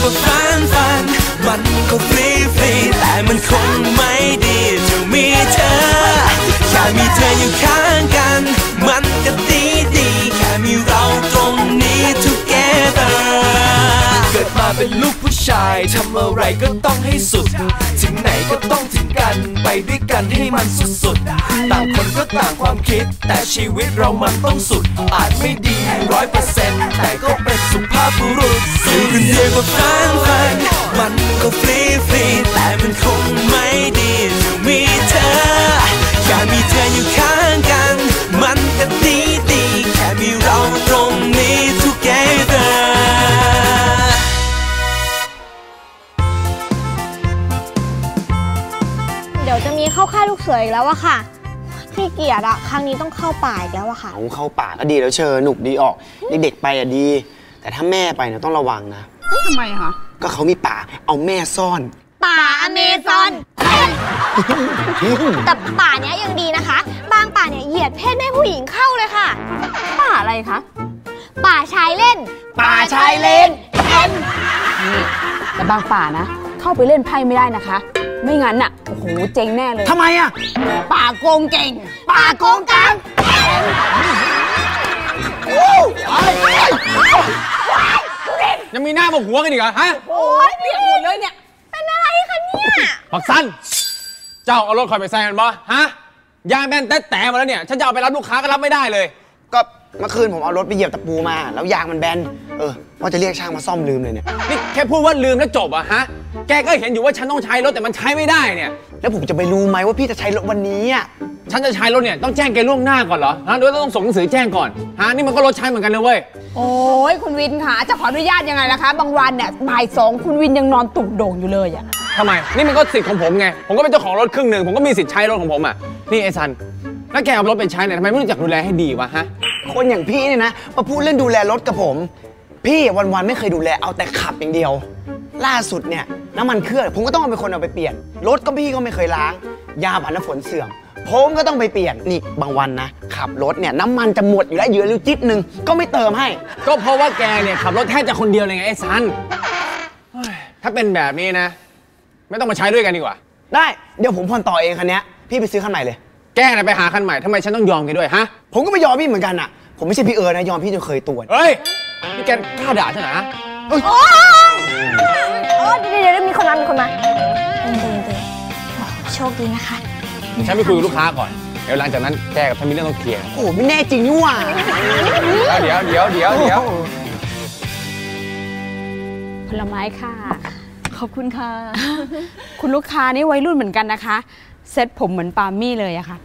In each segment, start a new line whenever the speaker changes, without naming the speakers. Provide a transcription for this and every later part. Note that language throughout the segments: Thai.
กว่าฝันฝันมันก็ฟรีฟรีแต่มันคงไม่ดีจะมีเธอแค่มีเธออยู่ข้างกัน มันก็ดีดีแค่มีเราตรงนี้ together เกิดมาเป็นลูกผู้ชายทำอะไรก็ต้องให้สุด ถึงไหนก็ต้องถึงกันไปด้วยกันให้มันสุดๆ ต่างคนก็ต่างความคิด แต่ชีวิตเรามันต้องสุด อาจไม่ดีร้อยเปอร์เซ็นต์แต่ก็เป็นสุภาพบุรุษ คนเดียวก็ฟันฟันมันก็ฟรีฟรีแต่มันคงไม่ดีจะมีเธอแค่มีเธออยู่ข้างกัน มันก็ดีดีแค่มีเราตรงนี้ together
เดี๋ยวจะมีเข้าค่ายลูกเสืออีกแล้วอะค่ะขี้เกียจอะครั้งนี้ต้องเข้าป่าอีกแล้วอะค่ะ
เอาเข้าป่าก็ดีแล้วเชิญหนุกดีออก เด็กๆไปอะดี แต่ถ้าแม่ไปเนี่ยต้องระวังนะ
ทำไมคะ
ก็เขามีป่าเอาแม่ซ่อน
ป่าอเมซอนแต่ป่าเนี้ยยังดีนะคะ บางป่าเนี่ยเหยียดเพศแม่ผู้หญิงเข้าเลยค่ะ
ป่าอะไรคะ
ป่าชายเล่น
ป่าชายเลน
นี่แต่บางป่านะ เข้าไปเล่นไพ่ไม่ได้นะคะ ไม่งั้นน่ะโอ้โหเจ๊งแน่เลย
ทำไมอะ
ป่าโกงเก่ง
ป่าโกงกัง
ยังมีหน้ามาหัวกันอีกเหรอฮะ
โอ้ยเปียกหมดเลยเนี่ย
เป็นอะไรคะเนี่ย
บักสันเจ้าเอารถคอยไปแซงกันบ่ฮะ ยางแบนแต๊ะแต่มาแล้วเนี่ย ฉันจะเอาไปรับลูกค้าก็รับไม่ได้เลย
ก็ เมื่อคืนผมเอารถไปเหยียบตะปูมา แล้วยางมันแบน เออว่าจะเรียกช่างมาซ่อมลืมเลยเนี่ย
นี่แค่พูดว่าลืมแล้วจบอะฮะ แกก็เห็นอยู่ว่าฉันต้องใช้รถแต่มันใช้ไม่ได้เนี่ย
แล้วผมจะไปรู้ไหมว่าพี่จะใช้รถวันนี้อะ
ฉันจะใช้รถเนี่ยต้องแจ้งแกล่วงหน้าก่อนเหรอฮะหรือว่าต้องส่งหนังสือแจ้งก่อนฮะนี่มันก็รถใช้เหมือนกันเลยเว้ย
โอ้ยคุณวินค่ะจะขออนุญาตยังไงล่ะคะ บางวันเนี่ยบ่ายสองคุณวินยังนอนตุกโด่งอยู่เลยอะ
ทำไม นี่มันก็สิทธิ์ของผมไง ผมก็เป็นเจ้าของรถครึ่งหนึ่งผมก็มีสิทธิ์ใช้รถของผมอะนี่ไอ้ซัน แล้วแกเอารถไปใช้เนี่ยทำไมไม่รู้จักดูแลให้ดีวะฮะ
คนอย่างพี่เนี่ยนะมาพูดเรื่องดูแลรถกับผม พี่วันๆไม่เคยดูแลเอาแต่ขับอย่างเดียว ล่าสุดเนี่ยน้ำมันเครื่องผมก็ต้องเอาเป็นคนเอาไปเปลี่ยนรถก็พี่ก็ไม่เคยล้าง ยาบันน้ำฝนเสื่อมผมก็ต้องไปเปลี่ยนนี่บางวันนะขับรถเนี่ยน้ำมันจะหมดอยู่แล้วเหลืออยู่จิตหนึ่งก็ไม่เติมให้
ก็เพราะว่าแกเนี่ยขับรถแทบจะคนเดียวเลยไงไอ้ซันเฮ้ยถ้าเป็นแบบนี้นะ ไม่ต้องมาใช้ด้วยกันดีกว่า
ได้เดี๋ยวผมผ่อนต่อเองคันเนี้ยพี่ไปซื้อคันใหม่เลย
แกน่ะไปหาคันใหม่ทำไมฉันต้องยอมแกด้วยฮะ
ผมก็ไม่ยอมพี่เหมือนกันอะ ผมไม่ใช่พี่เอิร์ธนะยอมพี่จนเคยตรวจ
เฮ้ยนี่แกกล้าด่าฉันเหรอฮะ
โอ้โอ้เดี๋ยวเดี๋ยวเดี๋ยวมีคนมามีคนมาเตือนเตือนเตือนโอ้โชคดีนะคะ
ฉันไปคุยกับลูกค้าก่อนเดี๋ยวหลังจากนั้นแกกับฉันมีเรื่องต้องเคลียร์
โอ้โหไม่แน่จริงนี่หว่า
เดี๋ยวเดี๋ยวเดี๋ยวเดี๋ยว
ผลไม้ค่ะ ขอบคุณค่ะ คุณลูกค้านี่วัยรุ่นเหมือนกันนะคะ เซ็ตผมเหมือนปาล์มมี่เลยอะค่ะ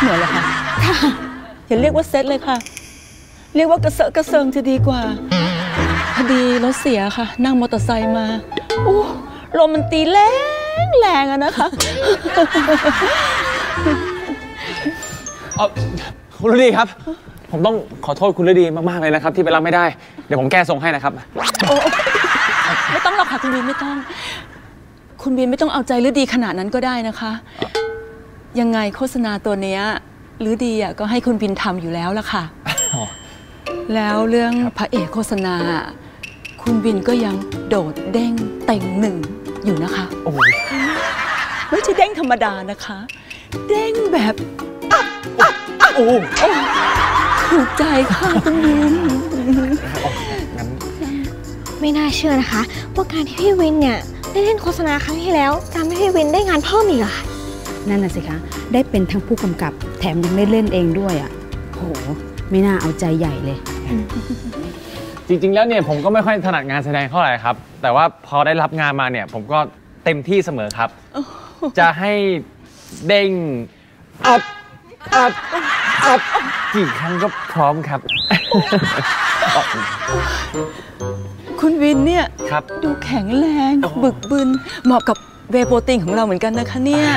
เหมือนเลยค่ะ อย่าเรียกว่าเซ็ตเลยค่ะ เรียกว่ากระเซาะกระเซิงจะดีกว่า พอดีรถเสียค่ะ นั่งมอเตอร์ไซค์มาโอ้ลมมันตีแรงแรงอะนะคะ
เอาคุณฤดีครับ ผมต้องขอโทษคุณฤดีมาก ๆ เลยนะครับ ที่ไปรับไม่ได้ เดี๋ยวผมแก้ทรงให้นะครับ
โอ้ไม่ต้องหรอกค่ะคุณวินไม่ต้อง คุณวินไม่ต้องเอาใจหรือดีขนาดนั้นก็ได้นะคะ ยังไงโฆษณาตัวเนี้ย หรือดีอะก็ให้คุณวินทำอยู่แล้วล่ะค่ะ แล้วเรื่องพระเอกโฆษณา คุณวินก็ยังโดดเด้งเต่งหนึ่งอยู่นะคะ
โอ้โห
ไม่ใช่เด้งธรรมดานะคะ เด้งแบบ
โอ้โห
ถูกใจค่ะคุณวิน
ไม่น่าเชื่อนะคะว่าการที่พี่วินเนี่ยได้เล่นโฆษณาครั้งที่แล้วทำให้พี่วินได้งานเพิ่มอีกอะค่ะ
นั่นน่ะสิคะ ได้เป็นทั้งผู้กำกับแถมยังได้เล่นเองด้วยอะโหไม่น่าเอาใจใหญ่เลย
จริงๆแล้วเนี่ยผมก็ไม่ค่อยถนัดงานแสดงเท่าไหร่ครับ แต่ว่าพอได้รับงานมาเนี่ย ผมก็เต็มที่เสมอครับ จะให้เด้งอัพอัพอัพกี่ครั้งก็พร้อมครับ
คุณวินเนี่ย
ครับ
ดูแข็งแรงบึกบึนเหมาะกับเวย์โปรตีนของเราเหมือนกันนะคะเนี่ย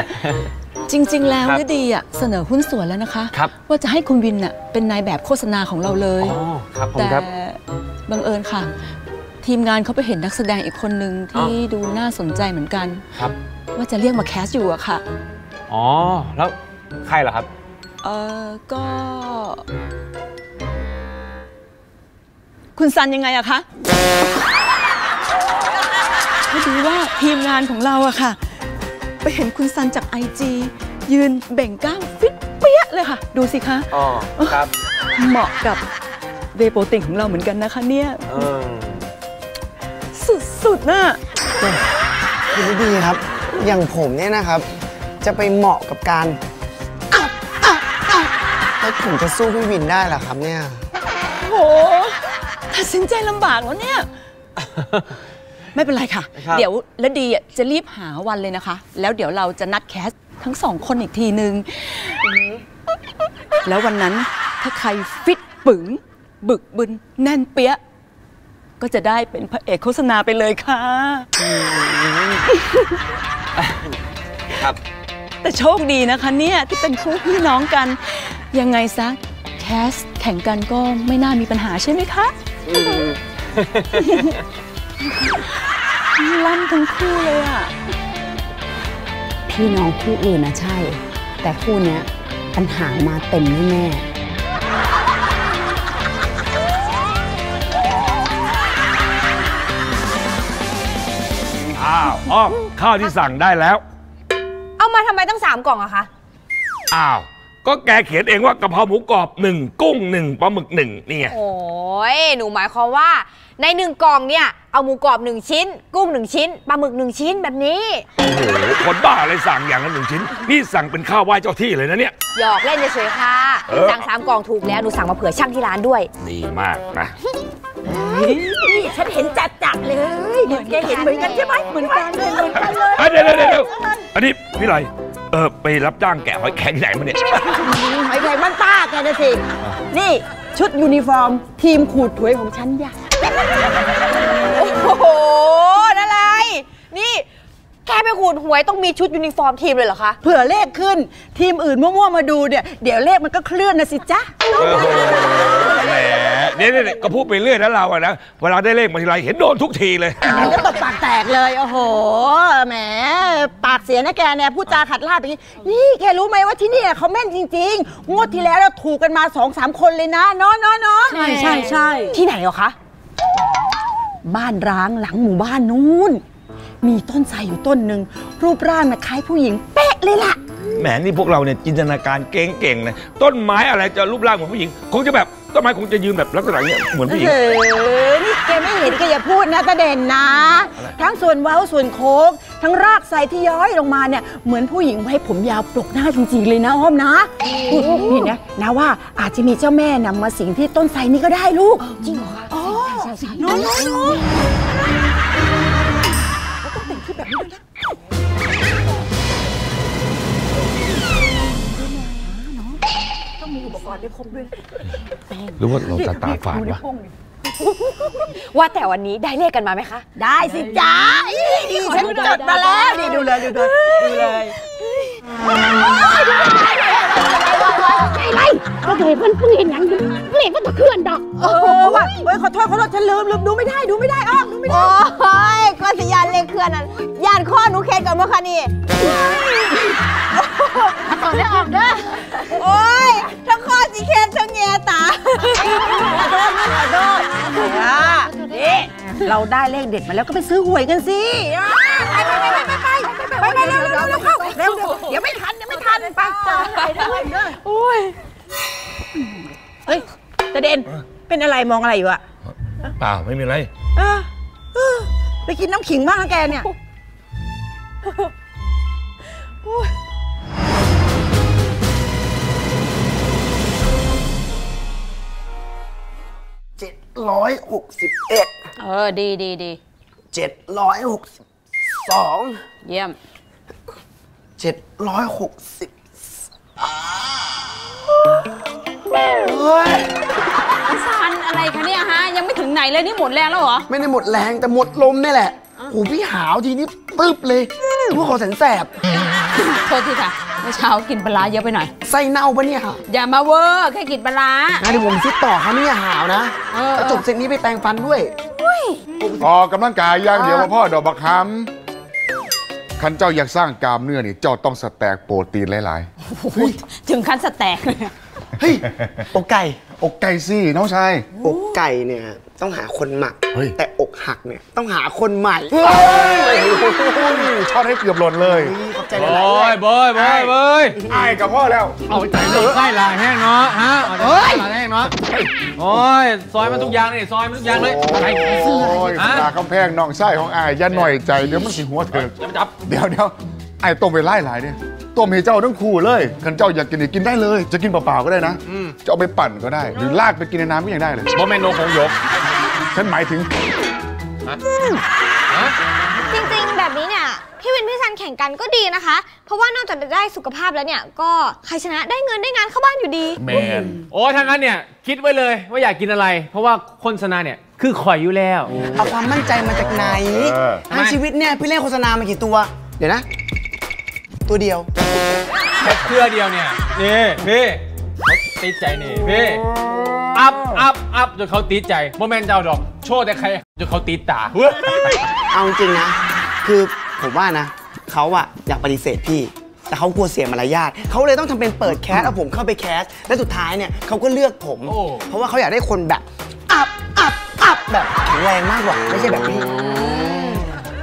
จริง ๆ แล้ว
ครับ
ฤดีอะเสนอหุ้นส่วนแล้วนะคะ
ครับ
ว่าจะให้คุณวินอะเป็นนายแบบโฆษณาของเราเลย
อ๋อครับผม
แต่
ครับ
บังเอิญค่ะ ทีมงานเขาไปเห็นนักแสดงอีกคนหนึ่งที่ดูน่าสนใจเหมือนกัน
ครับ
ว่าจะเรียกมาแคสอยู่อะค่ะ
อ๋อ แล้วใครเหรอครับ
เออก็ คุณซันยังไงอะคะดีว่าทีมงานของเราอะค่ะ ไปเห็นคุณซันจากไอจียืนเบ่งกล้ามฟิตเปี้ยเลยค่ะ ดูสิคะ
อ๋อครับ
เหมาะกับเวโปรติงของเราเหมือนกันนะคะเนี่ย
เออ
สุดๆน่ะ
คุณดีครับ อย่างผมเนี่ยนะครับ จะไปเหมาะกับการอับอับอับแล้วผมจะสู้พี่วินได้เหรอครับเนี่ย
โหตัดสินใจลำบากแล้วเนี่ย ไม่เป็นไรค่ะ
ครับ
เดี๋ยวและดีอะจะรีบหาวันเลยนะคะ แล้วเดี๋ยวเราจะนัดแคสทั้งสองคนอีกทีนึง แล้ววันนั้นถ้าใครฟิตปึง บึกบึนแน่นเปี้ย ก็จะได้เป็นพระเอกโฆษณาไปเลยค่ะ
ครับ
แต่โชคดีนะคะเนี่ยที่เป็นคู่พี่น้องกัน ยังไงซะแคสแข่งกันก็ไม่น่ามีปัญหาใช่ไหมคะ ลั่นทั้งคู่เลยอะ
พี่น้องคู่อื่นนะใช่ แต่คู่เนี้ยปัญหามาเต็มแน่ๆ
อ้าวอ้อมข้าวที่สั่งได้แล้ว
เอามาทำไมตั้งสามกล่องอะคะ
อ้าว ก็แกเขียนเองว่ากะเพราหมูกรอบหนึ่งกุ้งหนึ่งปลาหมึกหนึ่งนี่ไง
โอ้ยหนูหมายความว่า ในหนึ่งกล่องเนี่ย เอาหมูกรอบหนึ่งชิ้น กุ้งหนึ่งชิ้นปลาหมึกหนึ่งชิ้นแบบนี้
โอ้โห คนบ้าอะไรสั่งอย่างละหนึ่งชิ้น นี่สั่งเป็นข้าวไหว้เจ้าที่เลยนะเนี่ย
หยอกเล่นเฉยๆค่ะ
เออ
สั่งสามกล่องถูกแล้วหนูสั่งมาเผื่อช่างที่ร้านด้วย
ดีมากนะ
นี่ฉันเห็นจัดจัดๆเลยแกเห็นเหมือนกันใช่ไหมเหมือนกันเลยเหมือนกันเลย
เอ้ยเดี๋ยวเดี๋ยวเดี๋ยวอันนี้พี่ไรเออไปรับจ้างแกะหอยแข็งที่ไหนมาเนี่ย
หอยแครงบ้านป้าแกนะสิ นี่ชุดยูนิฟอร์ม ทีมขูดหวยของฉันย่ะ
โอ้โหนั่นอะไร นี่ แค่ไปขูดหวยต้องมีชุดยูนิฟอร์มทีมเลยเหรอคะ
เผื่อเลขขึ้น ทีมอื่นมั่วๆมาดูเนี่ย เดี๋ยวเลขมันก็เคลื่อนนะสิจ๊ะ
แหมเนี่ยเนี่ยก็พูดไปเรื่อยนะเราอะนะ เวลาได้เลขมาทีไรเห็นโดนทุกทีเลย
มันก็ตบปากแตกเลย โอ้โห แหม ปากเสียนะแกเนี่ยพูดจาขัดลาภอย่างนี้ นี่แกรู้ไหมว่าที่เนี่ยเขาแม่นจริง ๆ งวดที่แล้วเราถูกกันมาสองสามคนเลยนะเนาะเนาะเนาะ
ใช่ใช่ใช่
ที่ไหนเหรอคะ
บ้านร้างหลังหมู่บ้านนู้น มีต้นไทรอยู่ต้นหนึ่งรูปร่างนะคล้ายผู้หญิงเป๊ะเลยล่ะ
แหมนี่พวกเราเนี่ยจินตนาการเก่งๆนะต้นไม้อะไรจะรูปร่างเหมือนผู้หญิง คงจะแบบต้นไม้คงจะยืนแบบลักษณะเนี้ยเหมือนผู้หญิง
เออนี่แกไม่เห็นแกอย่าพูดนะตาเด่นนะ ทั้งส่วนเว้าส่วนโค้งทั้งรากไซที่ย้อยลงมาเนี่ยเหมือนผู้หญิงไว้ผมยาวปลกหน้าจริงๆเลยนะอ้อมนะนี่นะนะว่าอาจจะมีเจ้าแม่นำมาสิงที่ต้นไทรนี้ก็ได้ลูกจริงเหรอคะ อ๋อน้อยน้อยน้อย
หรือว่าเราจะตาฝาดวะ
ว่าแต่วันนี้ได้เลขกันมาไหมคะ
ได้สิจ้าอีนี่ฉันจดมาแล้วนี่ดูเลยดูเลยดูเลย
อะไรก็เคยเพิ่นเพิ่งเห็นหยังอยู่เลขมันก็เคลื่อนดอก
โอ้ว่ะเฮ้ยขอโทษขอโทษฉันลืมลืมดูไม่ได้ดูไม่ได้อ้อมดูไม่ได้
โอ้ยก็สยานเลขเคลื่อนนั้นยานข้อหนูเคนก่อนเมื่อคะนี่
ต่อได้ออกเด้อ
โอ้ยทั้งข้อสีเคนทั้งแง่ตา
นี่เราได้เลขเด็ดมาแล้วก็ไปซื้อหวยกันสิ ไปไปไปไปไปไปไปเร็วเร็วเร็วเข้าเร็วเร็วเดี๋ยวไม่ทัน เดี๋ยวไม่ทันไปไปโอ้ยเฮ้ยตะเด่นเป็นอะไรมองอะไรอยู่อะ
เปล่าไม่มีอะไร
ไปกินน้ำขิงบ้างนะแกเนี่ย
เจ็ดร้อยหกสิบเอ็ด
เออ ดีดีดี
เจ็ดร้อยหกสิบสอง
เยี่ยม
เจ็ดร้อยหกสิบเฮ้ย
ซันอะไรคะเนี่ยฮะ ยังไม่ถึงไหนเลยนี่หมดแรงแล้วเหรอ
ไม่ได้หมดแรงแต่หมดลมนี่แหละโอ้พี่หาวทีนี้ปึ๊บเลยรู้ขอแสนแสบ
โทษทีค่ะเมื่อเช้ากินปลาร้าเยอะไปหน่อย
ไส้เน่าปะเนี่ย
อย่ามาเวอร์แค่กินปลาร้า
งั้นเดี๋ยวผมซิดต่อเขาเนี่ยหาวนะ
เออ
แล้วจบเซตนี้ไปแปรงฟันด้วย
ออกกำลังกายอย่างเดียวว่าพ่อดอกบักคำ คันเจ้าอยากสร้างกล้ามเนื้อนี่เจ้าต้องสแต็กโปรตีนหลาย
ถึงขั้นสแต็กเลย
เฮ้ย อกไก่
ๆอกไก่สิน้องชาย
อกไก่เนี่ยต้องหาคนหมัก
เฮ้ย
แต่อกหักเนี่ยต้องหาคนใหม่
เฮ้ย ช็อตให้เกือบหล่นเลย
ขอบใจหลายๆ
โอ้ยเบยเบยเบย
ไอ้กับพ่อแล้ว
เอาใจเลยไส้ลายแห้งเนาะฮะเอาใจไส้ลายแห้งเนาะโอ้ยซอยมันทุกอย่างนี่ซอยมันทุกอย่างเลยไป
โอ้ย
ฮะ
ตาคำแพงน้องไส้ของอายอย่าหน่อยใจเดี๋ยวมันสิหัวเถิก
จะมาจับ
เดี๋ยวเดี๋ยวไอ้ต้มไปไล่หลายเนี่ยต้มให้เจ้าทั้งคู่เลยคันเจ้าอยากกินนี่กินได้เลย จะกินเปล่าๆก็ได้นะ
อืม
จะเอาไปปั่นก็ได้ หรือลากไปกินในน้ำก็ยังได้เลย
โมเมนโนคงยก
ฉันหมายถึง
พี่วินพี่ซันแข่งกันก็ดีนะคะ เพราะว่านอกจากจะได้สุขภาพแล้วเนี่ย ก็ใครชนะได้เงินได้งานเข้าบ้านอยู่ดี
แมน
โอ้ถ้างั้นเนี่ยคิดไว้เลยว่าอยากกินอะไร เพราะว่าคนชนะเนี่ยคือข่อยอยู่แล้ว
เอาความมั่นใจมาจากไหน
เออ
ทั้งชีวิตเนี่ยพี่เล่นโฆษณามากี่ตัว เดี๋ยวนะ ตัวเดียว
แค่เครือเดียวเนี่ยนี่พี่เขาติดใจนี่พี่อัพอัพอัพจนเขาติดใจโมเมนต์เจ้าดอก โชว์แต่ใครจนเขาติดตาเฮ้ย
เอาจริงนะ คือ ผมว่านะเขาอะอยากปฏิเสธพี่ แต่เขากลัวเสียมารยาทเขาเลยต้องทำเป็นเปิดแคสเอาผมเข้าไปแคส และสุดท้ายเนี่ยเขาก็เลือกผม
โอ้
เพราะว่าเขาอยากได้คนแบบอัพอัพอัพแบบแข็งแรงมากกว่า ไม่ใช่แบบนี้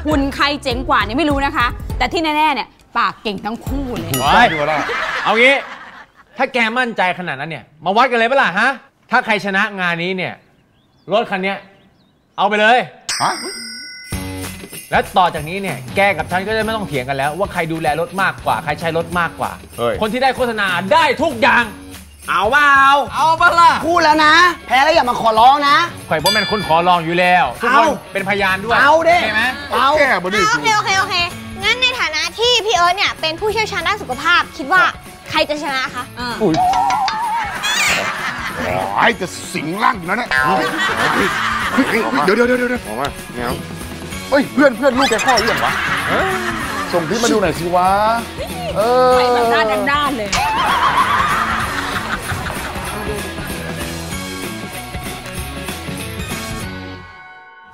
หุ่นใครเจ๋งกว่าเนี่ยไม่รู้นะคะ แต่ที่แน่ๆเนี่ยปากเก่งทั้งคู่เลย
ไปเอางี้ ถ้าแกมั่นใจขนาดนั้นเนี่ย มาวัดกันเลยเปะล่าฮะ ถ้าใครชนะงานนี้เนี่ย รถคันเนี้ยเอาไปเลย
ฮะ
แล้วต่อจากนี้เนี่ยแกกับฉันก็จะไม่ต้องเถียงกันแล้ว ว่าใครดูแลรถมากกว่า ใครใช้รถมากกว่า
เฮ้ย
คนที่ได้โฆษณาได้ทุกอย่าง
เอาเปล่า
เอาปะล่ะ
พูดแล้วนะ แพ้แล้วอย่ามาขอร้องนะ
ข่อยบ่แม่นคนขอลองอยู่แล้วทุกคน
เอา
เป็นพยานด้วย
เอาดิ
โคไหม
เอา
แก้บดี
โอเคโอเคโอเคงั้นในฐานะที่พี่เอิร์ธเนี่ยเป็นผู้เชี่ยวชาญด้านสุขภาพ คิดว่าใครจะชนะคะ
อุ้ยไอ้จะสิงร่างอยู่แล้วเนี่ยเฮ้ยเดี๋ยวเดี๋ยวเดี๋ยวเดี๋ยวบอกว่าแนว เฮ้ยเพื่อนเพื่อนลูกแกข้อดหรือยังวะส่งคลิปมาดูหน่อยสิวะ เออ
ไปแบบหน้าด้านๆเลย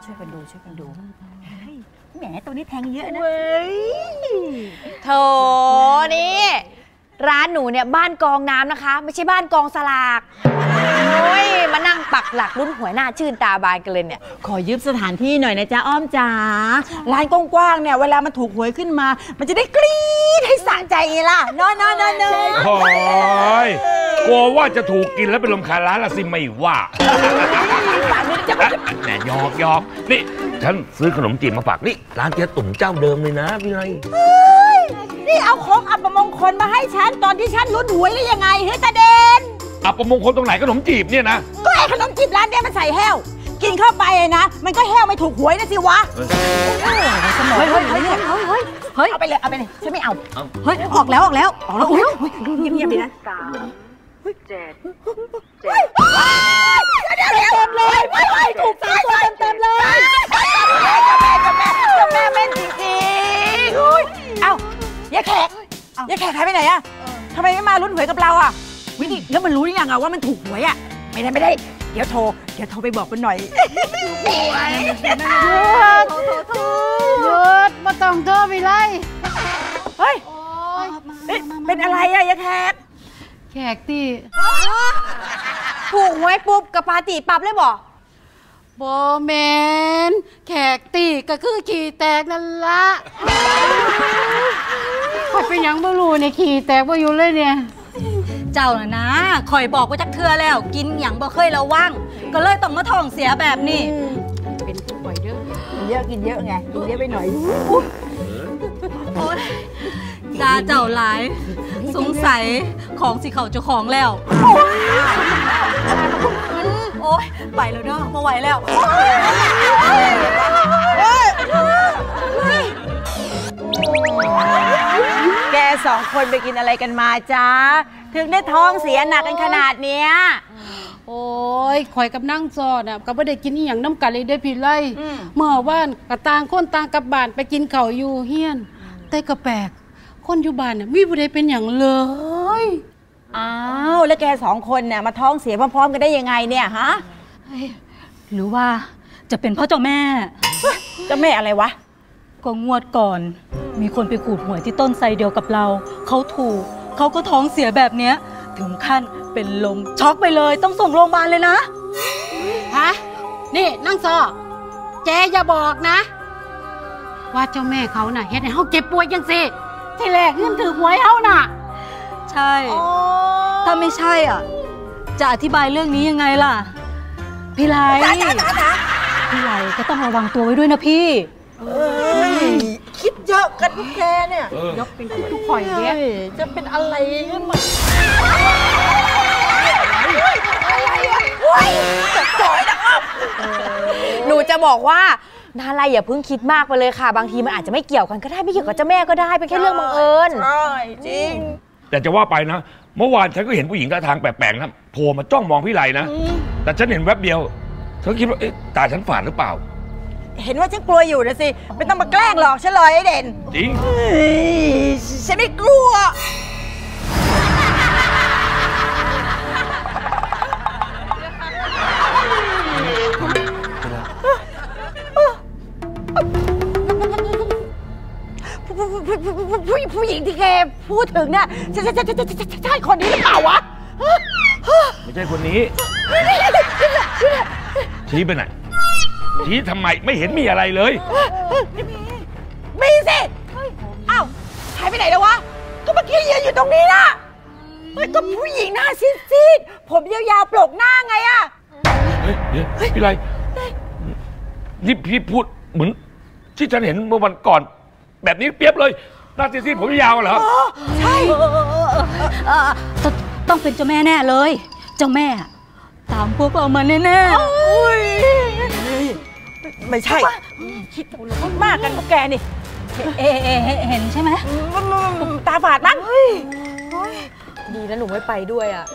ช่วยกันดูช่วยกันดูแหมตัวนี้แทงเยอะนะ
โถนี่ ร้านหนูเนี่ยบ้านกองน้ำนะคะ ไม่ใช่บ้านกองสลากโอ้ ยมานั่งปักหลักรุ่นหัวหน้าชื่นตาบานกันเลยเนี่ย
ขอยืมสถานที่หน่อยนะจ๊ะอ้อมจ๋าร้านกว้างๆเนี่ยเวลามันถูกหวยขึ้นมา มันจะได้กรี๊ดให้สะใจไงล่ะเนอนนอนนอนนอน
โอ้ยกลัวว่าจะถูกกินแล้วเป็นลมคาร้านละสิไม่ว่าแหน่หยอกหยอกนี่ฉันซื้อขนมจีบมาฝากนี่ร้านเจ๊ตุ่มเจ้าเดิมเลยนะพี่ไร
นี่เอาของอัปมงคลมาให้ฉันตอนที่ฉันลุ้นหวยได้ยังไงเฮ้ยตาเด่น
อับประมงคลตรงไหนขนมจีบเนี่ยนะ
ก็ไอ้ขนมจีบร้านเนี้ยมันใส่แห้ว กินเข้าไปนะ มันก็แห้วไม่ถูกหวยนะสิวะเฮ้ยเฮ้ยเฮ้ยเฮ้ยเฮ้ยเฮ้ยเฮ้ยเอาไปเลยเอาไปเลยฉันไม่เอาเฮ้ยออกแล้วออกแล้วออกแล้วอุ้ยเงียบเงียบๆดีนะสามเจ็ดเจ็ดเต็มเลยไม่ไม่ถูกสามตัวเต็มเต็มๆเลยเจ้าแม่เจ้าแม่เจ้าแม่แม่นจริงๆอุ้ยเอ้ายายแขกยายแขกหายไปไหนอะทำไมไม่มาลุ้นหวยกับเราอะ วินี่แล้วมันรู้หรือยังอะว่ามันถูกหวยอะไม่ได้ไม่ได้ เดี๋ยวโทร เดี๋ยวโทรไปบอกมันหน่อยหวยหยุดหยุดมาต้องโทรไปเลยเฮ้ยเอ๊ะเป็นอะไรอะยายแขก
แขกที่
ถูกหวยปุ๊บกับปาติปรับเลยบ่
บอแมนแขกตีก็คือขี่แตกนั่นละข่อยเป็นหยังบ่รู้เนี่ยขี่แตกบ่อยู่เลยเนี่ย
เจ้าน่ะนะคอยบอกว่าจักเทือแล้ว กินหยังบ่เคยระวังก็เลยต้องมาท้องเสียแบบนี้
เป็นผู้ป่วยเด้อ
กินเยอะกินเยอะไงกินเยอะไปหน่อย
ดาเจ้าหลาย สงสัยของสิเขาเจ้าของแล้ว โอ๊ยไปแล้วเด้อมาไหวแล้ว
แกสองคนไปกินอะไรกันมาจ้า ถึงได้ท้องเสียหนักกันขนาดเนี้ย
โอ้ยข่อยกับนั่งซอน่ะก็บ่ได้กินอีหยังน้ำกันเลยได้อพี่ไล่เมื่อวานก็ต่างคนต่างกลับบ้านไปกินข้าวอยู่เฮียน แต่ก็แปลก คนอยู่บ้านน่ะมีผู้ใดเป็นหยังเลย
อ้าวแล้วแกสองคนเนี่ยมาท้องเสียพร้อมๆกันได้ยังไงเนี่ยฮะ
หรือว่าจะเป็นเพ่อเจ้าแม่
เจ้าแม่อะไรวะ
ก็งวดก่อน มีคนไปขูดหวยที่ต้นไทรเดียวกับเรา เขาถูก เขาก็ท้องเสียแบบเนี้ย ถึงขั้นเป็นลมช็อกไปเลย ต้องส่งโรงพยาบาลเลยนะ
ฮะ นี่นั่งซอเจ๊อย่าบอกนะ ว่าเจ้าแม่เขาน่ะเฮ็ดให้เฮาเจ็บป่วยจังสิที่แรกเงินถือหวยเฮาน่ะ
ใช่ถ้าไม่ใช่อะ จะอธิบายเรื่องนี้ยังไงล่ะ พี่ไลพี่ไลก็ต้องระวังตัวไว้ด้วยนะพี่
คิ ดเยอะกันทุกแกเนี่ย
ยกเป็นทุกข่อยเนี่ย
จะเป็นอะไรขึ้นมา
หนูจะบอกว่านาไรอย่าเพิ่งคิดมากไปเลยค่ะ บางทีมันอาจจะไม่เกี่ยวกันก็ได้ไม่เกี่ยวกับเจ้าแม่ก็ได้เป็นแค่เรื่องบังเอิญ
ใช่จริง
แต่จะว่าไปนะ เมื่อวานฉันก็เห็นผู้หญิงท่าทางแปลกๆนะโผล่มาจ้องมองพี่ไรนะ แต่ฉันเห็นแวบเดียวฉันคิดว่าเอ๊ะตาฉันฝาดหรือเปล่า
เห็นว่าฉันกลัวอยู่นะสิ ไม่ต้องมาแกล้งหลอกฉันเลยไอ้เด่น
จริง
เฮ้ยฉันไม่กลัวผู้ผู้ผู้หญิงที่แกพูดถึงเนี่ยใช่ใช่ใช่ใช่ใช่ใช่ใช่คนนี้หรือเปล่าวะ
ไม่ใช่คนนี้ ชี้ไปไหน ชี้ทำไมไม่เห็นมีอะไรเลย
มีสิอ้าวหายไปไหนแล้ววะ ก็เมื่อกี้ยืนอยู่ตรงนี้นะเฮ้ยก็ผู้หญิงหน้าซีดๆผมยาวๆโปลกหน้าไงอะ
เฮ้ยเดี๋ยวพี่ไรนี่พี่พูดเหมือน ที่ฉันเห็นเมื่อวันก่อน แบบนี้เปรียบเลย หน้าซีดๆผมยาวเหรอ
ใช่
เอ่อต้องต้องเป็นเจ้าแม่แน่เลย เจ้าแม่อะตามพวกเรามาแน่
อุ้ย ไม่ใช่ คิดมากกันพวกแกนี่
ๆเอเอเอเห็นใช่ไหม
ตาฝาดมั้ง
ดีนะหนูไม่ไปด้วยอะ